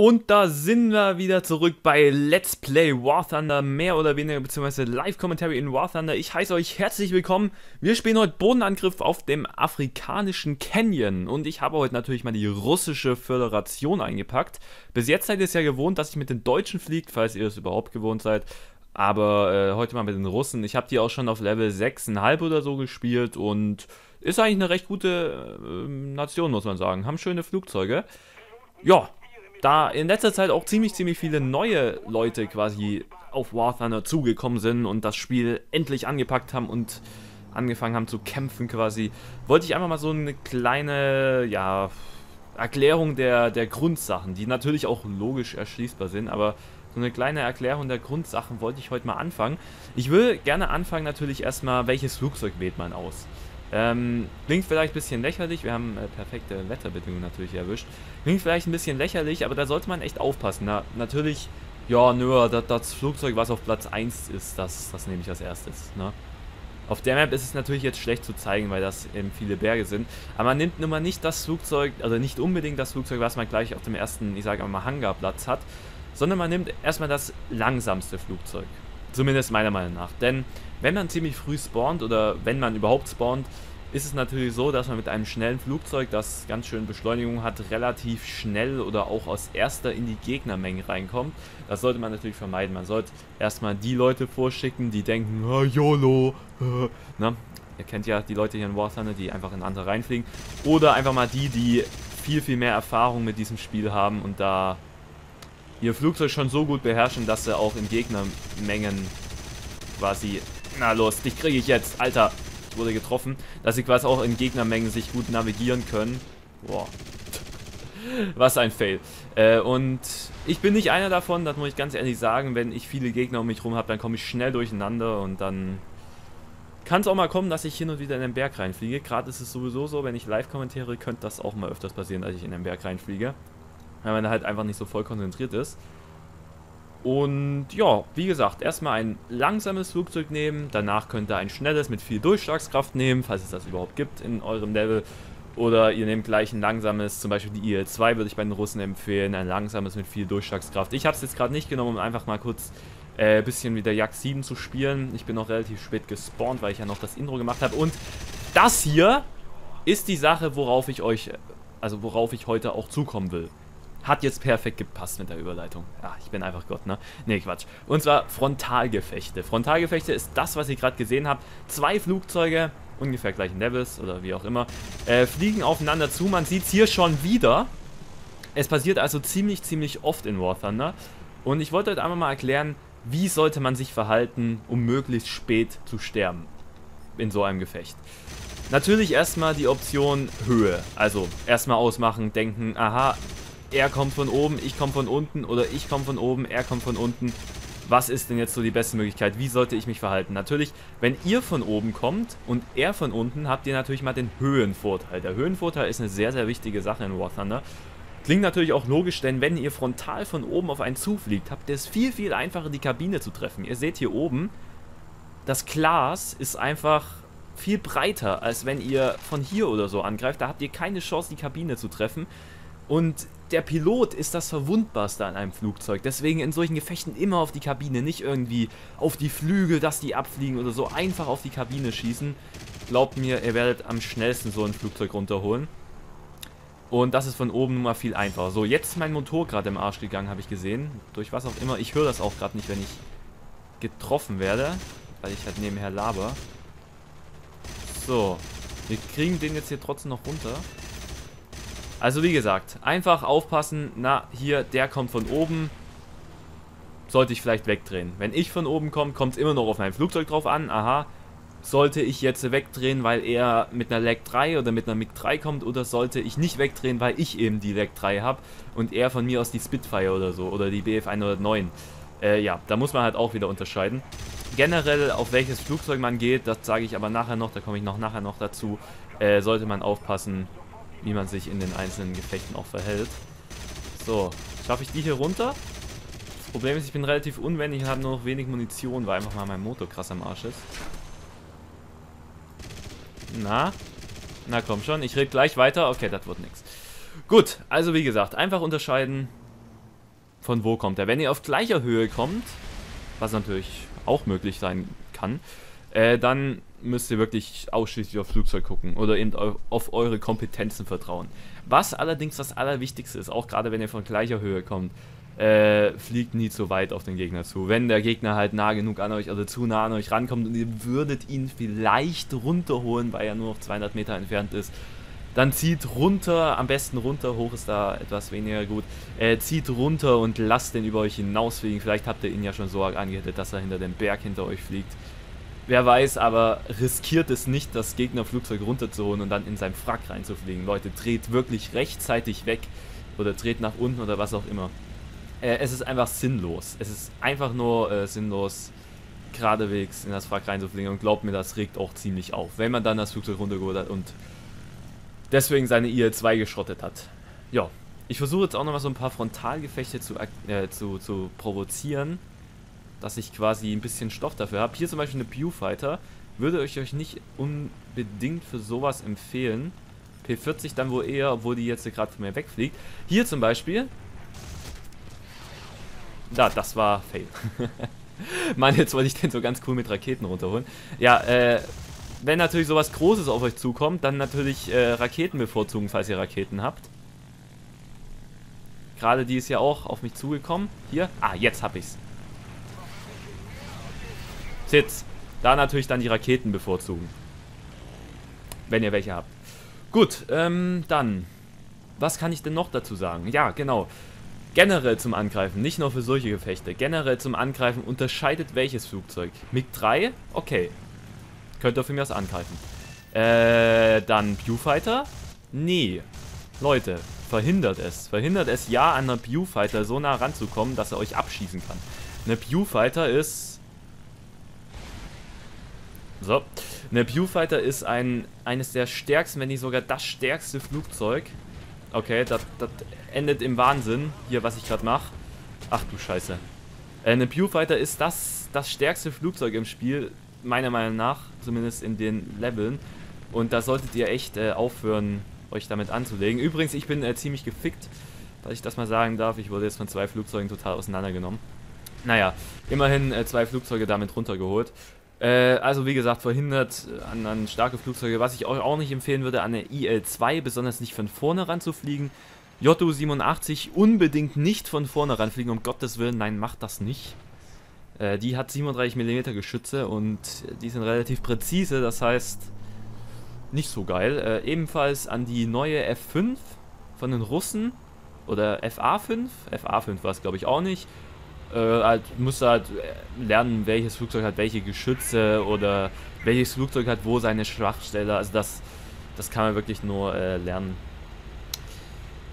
Und da sind wir wieder zurück bei Let's Play War Thunder, mehr oder weniger, beziehungsweise Live-Commentary in War Thunder. Ich heiße euch herzlich willkommen. Wir spielen heute Bodenangriff auf dem afrikanischen Canyon. Und ich habe heute natürlich mal die russische Föderation eingepackt. Bis jetzt seid ihr es ja gewohnt, dass ich mit den Deutschen fliegt, falls ihr es überhaupt gewohnt seid. Aber äh, heute mal mit den Russen. Ich habe die auch schon auf Level 6,5 oder so gespielt und ist eigentlich eine recht gute äh, Nation, muss man sagen. Haben schöne Flugzeuge. Ja, da in letzter Zeit auch ziemlich, ziemlich viele neue Leute quasi auf War Thunder zugekommen sind und das Spiel endlich angepackt haben und angefangen haben zu kämpfen quasi, wollte ich einfach mal so eine kleine, ja, Erklärung der, der Grundsachen, die natürlich auch logisch erschließbar sind, aber so eine kleine Erklärung der Grundsachen wollte ich heute mal anfangen. Ich will gerne anfangen natürlich erstmal, welches Flugzeug wählt man aus? Ähm, klingt vielleicht ein bisschen lächerlich, wir haben äh, perfekte Wetterbedingungen natürlich erwischt. Klingt vielleicht ein bisschen lächerlich, aber da sollte man echt aufpassen. Na, natürlich, ja, nö, das, das, Flugzeug, was auf Platz 1 ist, das, das nehme ich als erstes. Ne? Auf der Map ist es natürlich jetzt schlecht zu zeigen, weil das eben viele Berge sind. Aber man nimmt nun mal nicht das Flugzeug, also nicht unbedingt das Flugzeug, was man gleich auf dem ersten, ich sage mal, Hangarplatz hat, sondern man nimmt erstmal das langsamste Flugzeug. Zumindest meiner Meinung nach. Denn wenn man ziemlich früh spawnt oder wenn man überhaupt spawnt, ist es natürlich so, dass man mit einem schnellen Flugzeug, das ganz schön Beschleunigung hat, relativ schnell oder auch aus erster in die Gegnermenge reinkommt. Das sollte man natürlich vermeiden. Man sollte erstmal die Leute vorschicken, die denken, ah, YOLO, Na, ihr kennt ja die Leute hier in War Thunder, die einfach in andere reinfliegen. Oder einfach mal die, die viel, viel mehr Erfahrung mit diesem Spiel haben und da ihr Flugzeug schon so gut beherrschen, dass sie auch in Gegnermengen quasi... Na los, dich kriege ich jetzt, Alter wurde getroffen, dass sie quasi auch in Gegnermengen sich gut navigieren können. Boah. Was ein Fail. Äh, und ich bin nicht einer davon, das muss ich ganz ehrlich sagen. Wenn ich viele Gegner um mich rum habe, dann komme ich schnell durcheinander und dann kann es auch mal kommen, dass ich hin und wieder in den Berg reinfliege. Gerade ist es sowieso so, wenn ich live kommentiere, könnte das auch mal öfters passieren, dass ich in den Berg reinfliege. Weil man halt einfach nicht so voll konzentriert ist. Und ja, wie gesagt, erstmal ein langsames Flugzeug nehmen, danach könnt ihr ein schnelles mit viel Durchschlagskraft nehmen, falls es das überhaupt gibt in eurem Level. Oder ihr nehmt gleich ein langsames, zum Beispiel die IL-2 würde ich bei den Russen empfehlen, ein langsames mit viel Durchschlagskraft. Ich habe es jetzt gerade nicht genommen, um einfach mal kurz ein äh, bisschen wie der Jak 7 zu spielen. Ich bin noch relativ spät gespawnt, weil ich ja noch das Intro gemacht habe. Und das hier ist die Sache, worauf ich euch, also worauf ich heute auch zukommen will. Hat jetzt perfekt gepasst mit der Überleitung. Ja, ich bin einfach Gott, ne? Ne, Quatsch. Und zwar Frontalgefechte. Frontalgefechte ist das, was ihr gerade gesehen habt. Zwei Flugzeuge, ungefähr gleichen Levels oder wie auch immer, äh, fliegen aufeinander zu. Man sieht es hier schon wieder. Es passiert also ziemlich, ziemlich oft in War Thunder. Und ich wollte euch einmal mal erklären, wie sollte man sich verhalten, um möglichst spät zu sterben in so einem Gefecht. Natürlich erstmal die Option Höhe. Also erstmal ausmachen, denken, aha, er kommt von oben, ich komme von unten oder ich komme von oben, er kommt von unten. Was ist denn jetzt so die beste Möglichkeit? Wie sollte ich mich verhalten? Natürlich, wenn ihr von oben kommt und er von unten, habt ihr natürlich mal den Höhenvorteil. Der Höhenvorteil ist eine sehr, sehr wichtige Sache in War Thunder. Klingt natürlich auch logisch, denn wenn ihr frontal von oben auf einen zufliegt, habt ihr es viel, viel einfacher, die Kabine zu treffen. Ihr seht hier oben, das Glas ist einfach viel breiter, als wenn ihr von hier oder so angreift. Da habt ihr keine Chance, die Kabine zu treffen. Und der Pilot ist das Verwundbarste an einem Flugzeug. Deswegen in solchen Gefechten immer auf die Kabine, nicht irgendwie auf die Flügel, dass die abfliegen oder so. Einfach auf die Kabine schießen. Glaubt mir, ihr werdet am schnellsten so ein Flugzeug runterholen. Und das ist von oben nun mal viel einfacher. So, jetzt ist mein Motor gerade im Arsch gegangen, habe ich gesehen. Durch was auch immer. Ich höre das auch gerade nicht, wenn ich getroffen werde. Weil ich halt nebenher laber. So. Wir kriegen den jetzt hier trotzdem noch runter. Also wie gesagt, einfach aufpassen, na, hier, der kommt von oben, sollte ich vielleicht wegdrehen. Wenn ich von oben komme, kommt es immer noch auf mein Flugzeug drauf an, aha, sollte ich jetzt wegdrehen, weil er mit einer Leg 3 oder mit einer MiG 3 kommt oder sollte ich nicht wegdrehen, weil ich eben die Leg 3 habe und er von mir aus die Spitfire oder so oder die Bf 109. Äh, ja, da muss man halt auch wieder unterscheiden. Generell, auf welches Flugzeug man geht, das sage ich aber nachher noch, da komme ich noch nachher noch dazu, äh, sollte man aufpassen, wie man sich in den einzelnen Gefechten auch verhält. So, schaffe ich die hier runter? Das Problem ist, ich bin relativ unwendig und habe nur noch wenig Munition, weil einfach mal mein Motor krass am Arsch ist. Na? Na komm schon, ich rede gleich weiter. Okay, das wird nichts. Gut, also wie gesagt, einfach unterscheiden. von wo kommt er. Wenn ihr auf gleicher Höhe kommt, was natürlich auch möglich sein kann, äh, dann müsst ihr wirklich ausschließlich aufs Flugzeug gucken oder eben auf eure Kompetenzen vertrauen. Was allerdings das Allerwichtigste ist, auch gerade wenn ihr von gleicher Höhe kommt, äh, fliegt nie zu weit auf den Gegner zu. Wenn der Gegner halt nah genug an euch, also zu nah an euch rankommt und ihr würdet ihn vielleicht runterholen, weil er nur noch 200 Meter entfernt ist, dann zieht runter, am besten runter, hoch ist da etwas weniger gut. Äh, zieht runter und lasst den über euch hinausfliegen. Vielleicht habt ihr ihn ja schon so angehittet, dass er hinter dem Berg hinter euch fliegt. Wer weiß, aber riskiert es nicht, das Gegnerflugzeug runterzuholen und dann in sein Frack reinzufliegen. Leute, dreht wirklich rechtzeitig weg oder dreht nach unten oder was auch immer. Äh, es ist einfach sinnlos. Es ist einfach nur äh, sinnlos, geradewegs in das Frack reinzufliegen und glaubt mir, das regt auch ziemlich auf, wenn man dann das Flugzeug runtergeholt hat und deswegen seine IL-2 geschrottet hat. Ja, ich versuche jetzt auch nochmal so ein paar Frontalgefechte zu, äh, zu, zu provozieren, dass ich quasi ein bisschen Stoff dafür habe. Hier zum Beispiel eine Pewfighter, würde ich euch nicht unbedingt für sowas empfehlen. P40 dann wohl eher, obwohl die jetzt gerade von mir wegfliegt. Hier zum Beispiel. Da, das war Fail. Mann, jetzt wollte ich den so ganz cool mit Raketen runterholen. Ja, äh, wenn natürlich sowas Großes auf euch zukommt, dann natürlich äh, Raketen bevorzugen, falls ihr Raketen habt. Gerade die ist ja auch auf mich zugekommen. Hier. Ah, jetzt hab ich's. Sitz. Da natürlich dann die Raketen bevorzugen. Wenn ihr welche habt. Gut, ähm, dann. Was kann ich denn noch dazu sagen? Ja, genau. Generell zum Angreifen, nicht nur für solche Gefechte. Generell zum Angreifen unterscheidet welches Flugzeug? MiG-3? Okay, Könnt ihr für mich aus angreifen. Äh, dann Viewfighter? Nee. Leute, verhindert es. Verhindert es ja, an einer Viewfighter so nah ranzukommen, dass er euch abschießen kann. Eine Viewfighter ist... So. Eine Viewfighter ist ein, eines der stärksten, wenn nicht sogar das stärkste Flugzeug. Okay, das, endet im Wahnsinn. Hier, was ich gerade mache. Ach du Scheiße. Äh, eine Viewfighter ist das, das stärkste Flugzeug im Spiel meiner Meinung nach, zumindest in den Leveln. Und da solltet ihr echt äh, aufhören, euch damit anzulegen. Übrigens, ich bin äh, ziemlich gefickt, dass ich das mal sagen darf. Ich wurde jetzt von zwei Flugzeugen total auseinandergenommen. Naja, immerhin äh, zwei Flugzeuge damit runtergeholt. Äh, also wie gesagt, verhindert äh, an, an, starke Flugzeuge, was ich euch auch nicht empfehlen würde, an der IL-2, besonders nicht von vorne ranzufliegen. JU-87 unbedingt nicht von vorne ranfliegen, um Gottes Willen, nein, macht das nicht. Äh, die hat 37 mm Geschütze und die sind relativ präzise, das heißt nicht so geil. Äh, ebenfalls an die neue F5 von den Russen oder FA5. FA5 war es glaube ich auch nicht. Äh, halt, musst halt lernen, welches Flugzeug hat welche Geschütze oder welches Flugzeug hat wo seine Schwachstelle. Also das, das kann man wirklich nur äh, lernen.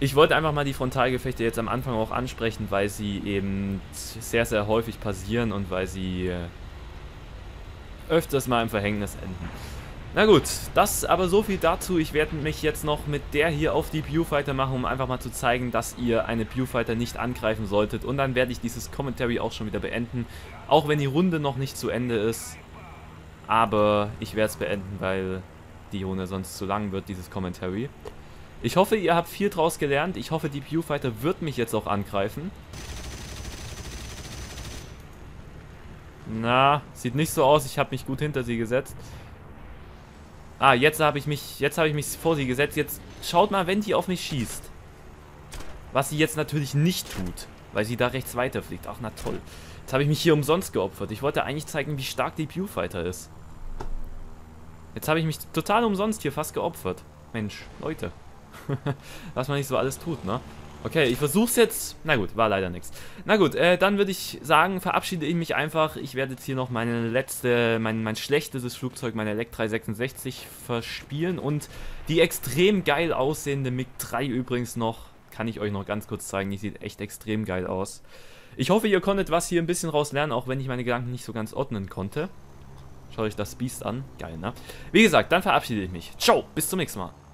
Ich wollte einfach mal die Frontalgefechte jetzt am Anfang auch ansprechen, weil sie eben sehr, sehr häufig passieren und weil sie äh, öfters mal im Verhängnis enden. Na gut, das aber so viel dazu. Ich werde mich jetzt noch mit der hier auf die Viewfighter machen, um einfach mal zu zeigen, dass ihr eine Viewfighter nicht angreifen solltet. Und dann werde ich dieses Commentary auch schon wieder beenden. Auch wenn die Runde noch nicht zu Ende ist. Aber ich werde es beenden, weil die Runde sonst zu lang wird, dieses Commentary. Ich hoffe, ihr habt viel draus gelernt. Ich hoffe, die Viewfighter wird mich jetzt auch angreifen. Na, sieht nicht so aus. Ich habe mich gut hinter sie gesetzt. Ah, jetzt habe ich mich jetzt habe ich mich vor sie gesetzt. Jetzt schaut mal, wenn die auf mich schießt. Was sie jetzt natürlich nicht tut, weil sie da rechts weiterfliegt. Ach, na toll. Jetzt habe ich mich hier umsonst geopfert. Ich wollte eigentlich zeigen, wie stark die Viewfighter ist. Jetzt habe ich mich total umsonst hier fast geopfert. Mensch, Leute. Was man nicht so alles tut, ne? Okay, ich versuch's jetzt. Na gut, war leider nichts. Na gut, äh, dann würde ich sagen, verabschiede ich mich einfach. Ich werde jetzt hier noch meine letzte, mein, mein schlechtestes Flugzeug, meine Elect 366 verspielen. Und die extrem geil aussehende MiG-3 übrigens noch, kann ich euch noch ganz kurz zeigen. Die sieht echt extrem geil aus. Ich hoffe, ihr konntet was hier ein bisschen raus lernen, auch wenn ich meine Gedanken nicht so ganz ordnen konnte. Schaut euch das Biest an. Geil, ne? Wie gesagt, dann verabschiede ich mich. Ciao, bis zum nächsten Mal.